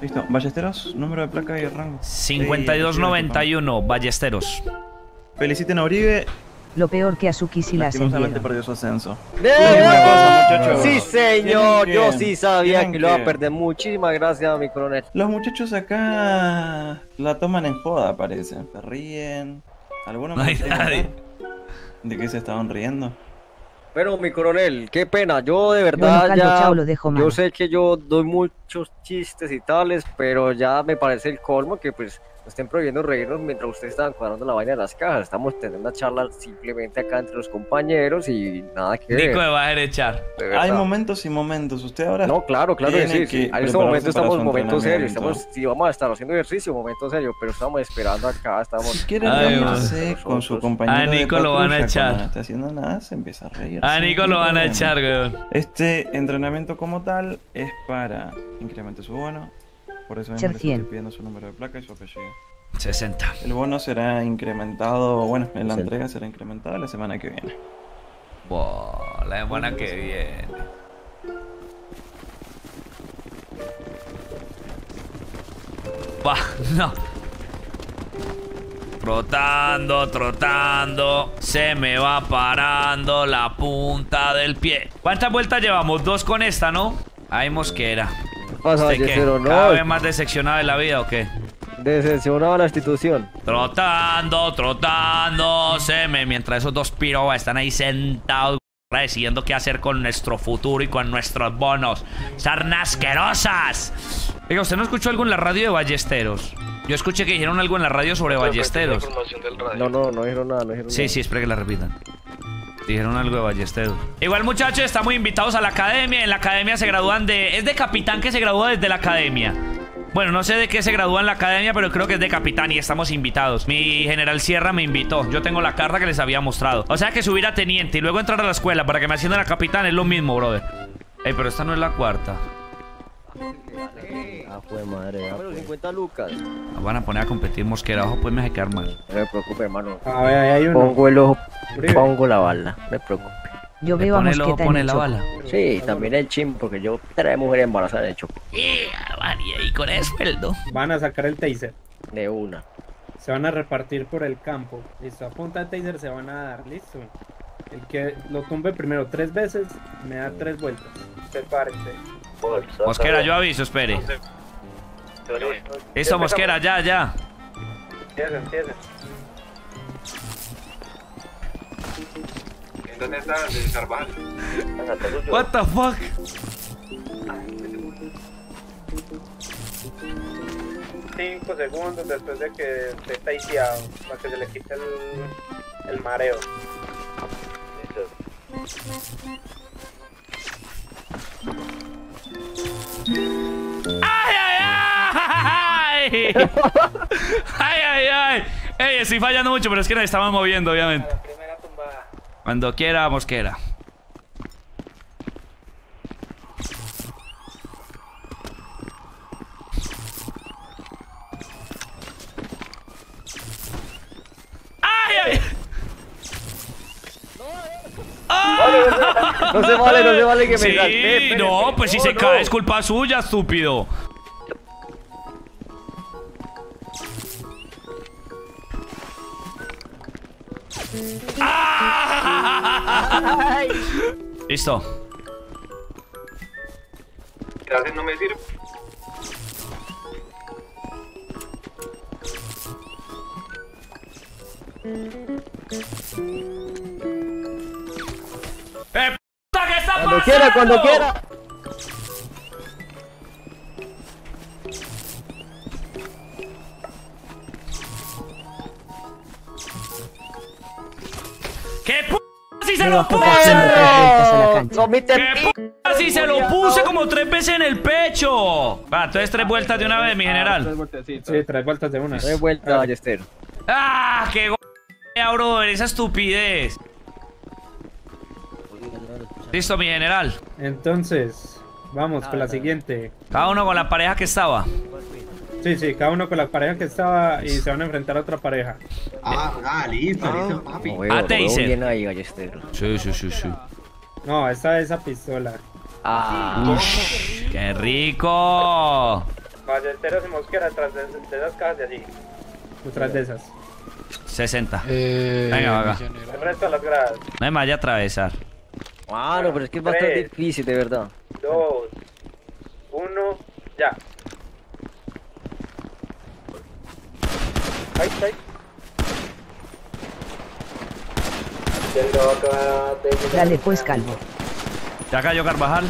Listo, Ballesteros, número de placa y rango. 5291, Ballesteros. Feliciten a Uribe. Lo peor que a Suki si la ascendieron. perdió su ascenso. ¡Eh! Cosa, muchachos. Sí, señor, yo sí sabía que lo iba a perder. Muchísimas gracias, mi coronel. Los muchachos acá la toman en joda, parece. Se ríen. ¿Alguno No me hay nadie. ¿De qué se estaban riendo? Pero, mi coronel, qué pena. Yo de Bueno, verdad ya. chao, lo dejo mal. Yo sé que yo doy muchos chistes y tales, pero ya me parece el colmo que pues nos estén prohibiendo reírnos mientras ustedes estaban cuadrando la vaina de las cajas. Estamos teniendo una charla simplemente acá entre los compañeros y nada que ver. Nico me va a derechar. de Hay momentos y momentos. Usted ahora. No, claro, claro que tiene sí. sí. que En este momento estamos en momento serio. entrenamiento. Estamos, si vamos a estar haciendo ejercicio, momento serio, pero estamos esperando acá. Estamos. Si quiere Ay, reírse con su compañero. A Nico de lo van a echar. No está haciendo nada, se empieza a reír. A sí, Nico lo van a echar, weón. Este entrenamiento como tal es para incrementar su bono. Por eso mismo estoy 100. pidiendo su número de placa y su apellido. 60. El bono será incrementado, bueno, en la entrega será incrementada la semana que viene. Buah, la semana que viene. Bah, no. Trotando, trotando, se me va parando la punta del pie. ¿Cuántas vueltas llevamos? Dos con esta, ¿no? Ay, mosquera. ¿Qué pasa, ¿Usted qué? Yesero? ¿Cada No, vez más decepcionado de la vida o qué? decepcionaba la institución. Trotando, trotando, se me... Mientras esos dos pirobas están ahí sentados decidiendo qué hacer con nuestro futuro y con nuestros bonos. ¡Sarnasquerosas! Oiga, ¿usted no escuchó algo en la radio de Ballesteros? Yo escuché que dijeron algo en la radio sobre Ballesteros. No, no, no dijeron nada, no dijeron Sí, nada. sí, espera que la repitan. Dijeron algo de Ballesteros. Igual, muchachos, estamos invitados a la academia. En la academia se gradúan de. Es de capitán que se gradúa desde la academia. Bueno, no sé de qué se gradúa en la academia, pero creo que es de capitán y estamos invitados. Mi general Sierra me invitó. Yo tengo la carta que les había mostrado. O sea que subir a teniente y luego entrar a la escuela para que me asciendan a capitán es lo mismo, brother. Ey, pero esta no es la cuarta. Ah, fue madre. Ah, pero 50 lucas. Nos van a poner a competir mosquera. Ojo, pues me hace quedar mal. No me preocupe, hermano. A ver, ahí hay uno. Pongo el ojo, pongo la bala. No me preocupe. Yo veo a ojo, Mosqueta en pone el la choco. bala. Sí, también el chim, porque yo tres mujeres embarazadas en el choco. Y, y con el sueldo. Van a sacar el taser. De una. Se van a repartir por el campo. Listo, a punta de taser se van a dar. Listo. El que lo tumbe primero tres veces me da tres vueltas. Prepárense. Mosquera, yo aviso, espere. Listo, Mosquera, ya, ya. Empiecen, empiecen. ¿Dónde está el Carvajal? What the fuck? Cinco segundos después de que esté taseado. Para que se le quite el, el mareo. ¡Ay, ay, ay! ¡Ay, ay, ay! Ey, estoy fallando mucho, pero es que nos estamos moviendo, obviamente. La. Cuando quiera, Mosquera. Vale, no se vale que me Sí, salté, espérese. no, pues si se no. cae es culpa suya, estúpido. ¡Ah! Listo. Gracias, no me sirve. Quiera, cuando quiera. ¡Qué p si se lo tres puse! vueltas ¡Qué p si se lo puse como tres veces en el pecho! Va, entonces tres vueltas de una vez, mi general. Sí, tres vueltas de una. De vuelta, ballestero. ¡Ah, qué go... brother! Esa estupidez. Listo, mi general. Entonces, vamos con la siguiente. Cada uno con la pareja que estaba. Sí, sí, cada uno con la pareja que estaba y se van a enfrentar a otra pareja. Ah, ah, listo, listo, papi. No veo, Ah, veo taser. bien ahí, ballestero. Sí, sí, sí, sí. No, esa es esa pistola. Ah, ¡Qué rico! Ballesteros y Mosquera detrás de, de esas cajas de allí. Detrás de esas. 60. Eh, Venga, vaga. El resto de las gradas. No hay más ya atravesar. Mano, pero es que es bastante difícil, de verdad. Dos. Uno. Ya. Ahí, ahí. Dale pues calvo. Ya cayó Carvajal.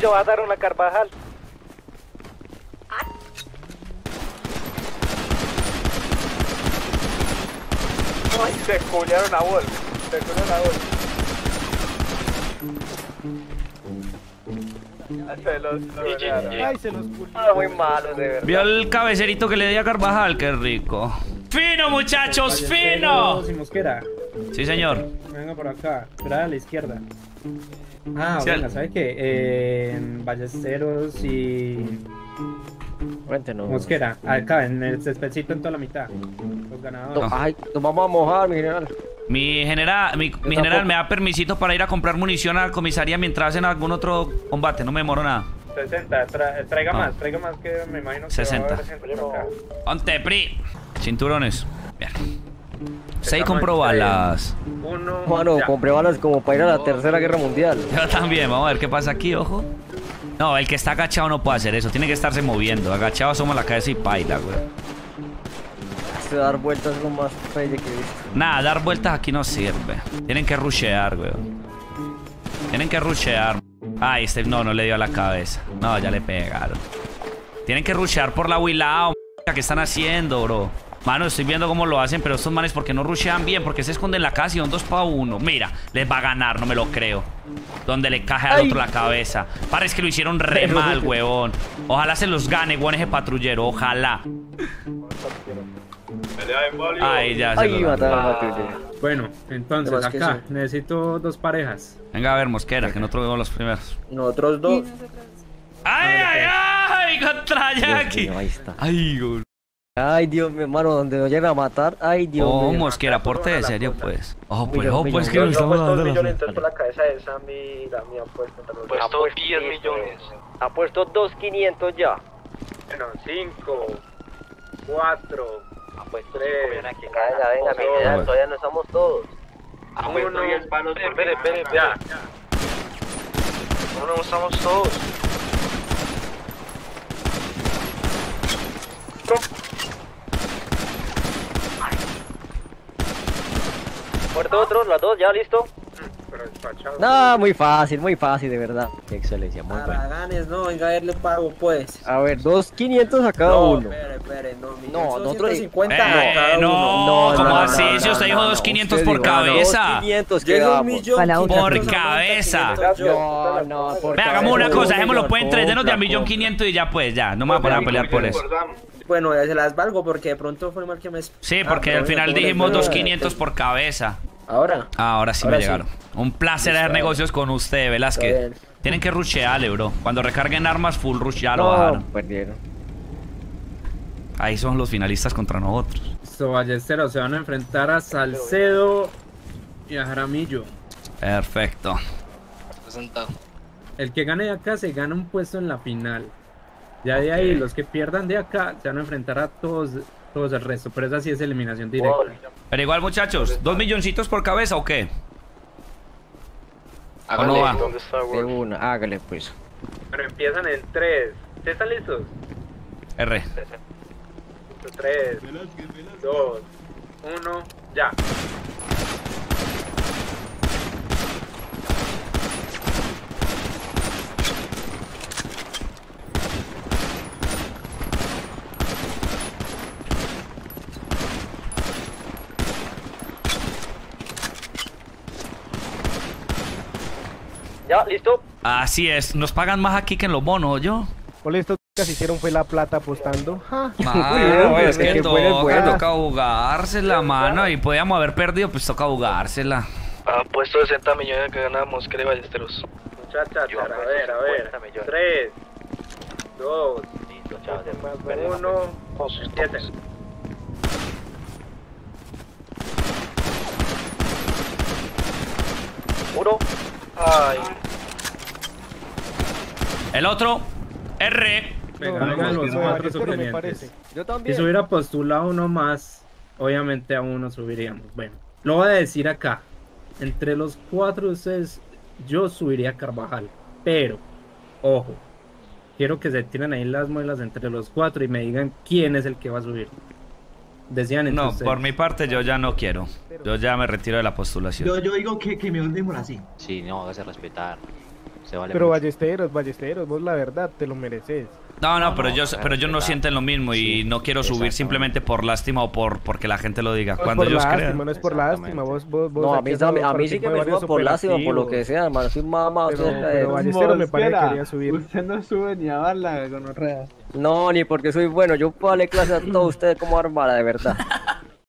Yo voy a dar una Carvajal. Ay, se culiaron a Wolf. Se culiaron a Wolf. Se los Ay, se los Ah, muy malo, de verdad. ¿Vio el cabecerito que le di a Carvajal? Qué rico. ¡Fino, muchachos! ¡Fino! Ballesteros y Mosquera. Sí, señor. Venga por acá. Espera a la izquierda. Ah, Sí, bueno, al- ¿sabe qué? Eh, Ballesteros y Cuéntenos. Mosquera. Acá, en el cespecito en toda la mitad. Los ganadores. No, Ay, nos vamos a mojar, mi general. Mi general, mi, general me da permisito para ir a comprar munición a la comisaría mientras hacen algún otro combate. No me demoro nada. 60. tra- traiga Ah. más, traiga más que me imagino que 60. va a haber gente por acá. Ponte, PRI. Cinturones. Bien. Seis seis. balas. Uno. Mano, ya. compré balas como para ir a la tercera guerra mundial. Yo también. Vamos a ver qué pasa aquí, ojo. No, el que está agachado no puede hacer eso. Tiene que estarse moviendo. Agachado asoma la cabeza y paila, güey. Dar vueltas es lo más feo que he visto. Nada, dar vueltas aquí no sirve. Tienen que rushear, güey. Tienen que rushear. Ay, este no, no le dio a la cabeza. No, ya le pegaron. Tienen que rushear por la huilao, ¿Qué están haciendo, bro? Mano, estoy viendo cómo lo hacen, pero estos manes, ¿por qué no rushean bien? Porque se esconden en la casa y son dos pa' uno. Mira, les va a ganar, no me lo creo. Donde le caje al otro la cabeza. Parece que lo hicieron re mal, huevón. Ojalá se los gane, huevón, ese patrullero. Ojalá. Ay, ya se Ay, lo ganó. mataron a patrullero. Bueno, entonces acá necesito dos parejas. Venga a ver, Mosquera, que nosotros vemos los primeros. Nosotros dos. ¡Ay, ay, ay! Contra Dios Jackie. mío, ahí está. Ay, güey. Ay, Dios mío, hermano, donde nos llegan a matar. Ay, Dios Oh, mío. Mosquera, porte de serio, pues. Oh, pues, Millón, oh, pues millón. que nos estamos apuesto dando fe. entonces por la cabeza de esa mi, la mía los dos. Apuesto 10 millones. Apuesto 2.500 ya. Bueno, cinco, cuatro, Apuesto Tres. 5 millones aquí. Venga, venga, mi todavía no estamos todos. Apuesto uno. 10 palos por Espere, espere. No, no estamos todos. Muerto otro, las dos, ya listo. Pero despachado. No, muy fácil, muy fácil, de verdad. Qué excelencia, muy bueno. Haraganes, no, venga a ver, le pago pues. A ver, 2.500 a cada no, uno. espere, espere, no, mi- No, nosotros- 150 Eh, cada no, uno. No, ¿cómo no, así? no, si usted dijo 2.500 usted por dijo, cabeza. 2.500 Llega un quedamos. millón. Para la otra. Por 550, cabeza. 500. No, no, por Ve, hagamos una cabeza. cosa, dejémoslo pues en tres, denos de a millón compra. quinientos y ya pues, ya. No me voy a poner a pelear por eso. Bueno, ya se las valgo porque de pronto fue mal que me... Sí, Ah, porque pero al final ¿cómo les dijimos fue? 2.500 por cabeza. Ahora. Ah, ahora sí Ahora me sí. llegaron. Un placer Listo, hacer negocios con usted, Velázquez. Tienen que rushearle, bro. Cuando recarguen armas, full rush ya lo No, bajaron. perdieron. Ahí son los finalistas contra nosotros. Listo, Ballesteros se van a enfrentar a Salcedo y a Jaramillo. Perfecto. El que gane de acá se gana un puesto en la final. Ya de ahí, los que pierdan de acá se van a enfrentar a todos, todos el resto. Pero esa sí es eliminación directa. Pero igual, muchachos, ¿dos milloncitos por cabeza o qué? ¿O no va? De una, hágale pues. Pero empiezan en 3. ¿Sí están listos? R. 3, 2, 1, ya. Ya, listo. Así es, nos pagan más aquí que en los bonos, ¿yo? Por esto que se hicieron fue la plata apostando. Ja. Mano, es que qué es toca, buena. toca jugársela, mano. Y podíamos haber perdido, pues toca jugársela. Puesto 60 millones que ganamos, que Ballesteros. Muchachas, Yo a apuesto ver, a ver. 50 millones. 3, 2, Listo, chao. 1, empiecen. Uno. Ay, El otro, R. pegarle no, a no, los no, cuatro Ballesteros me suplentes. parece. Yo Si se hubiera postulado uno más, obviamente a uno subiríamos. Bueno, lo voy a decir acá. Entre los cuatro de ustedes, yo subiría a Carvajal. Pero, ojo, quiero que se tiren ahí las muelas entre los cuatro y me digan quién es el que va a subir. Decían entre No, por mi parte yo ya no quiero. Yo ya me retiro de la postulación. Yo, yo digo que, que mejor dejémoslo así. Sí, no, hágase respetar. Se vale Pero mucho. Ballesteros, Ballesteros, vos la verdad te lo mereces. No, no, No, pero no, yo, a pero yo no sienten lo mismo y Sí, no quiero subir simplemente por lástima o por porque la gente lo diga. No Cuando ellos lástima, crean. no es por lástima. Vos, vos, vos No, a mí, también- dado a mí sí que me suba por lástima, por lo que sea, hermano. Soy mamá, Pero, usted pero. Ballesteros me parece que quería subir. Usted no sube ni a bala, gonorrea. No, ni porque soy bueno. Yo puedo darle clase a todos ustedes cómo armar, de verdad.